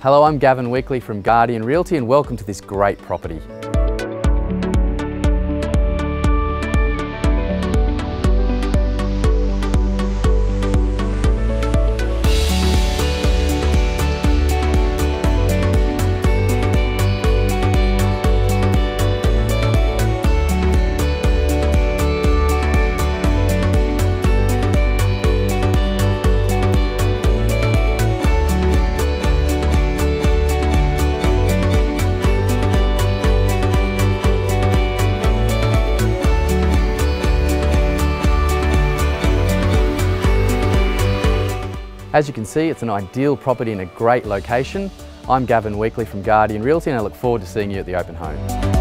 Hello, I'm Gavin Weekly from Guardian Realty and welcome to this great property. As you can see, it's an ideal property in a great location. I'm Gavin Weekly from Guardian Realty and I look forward to seeing you at the open home.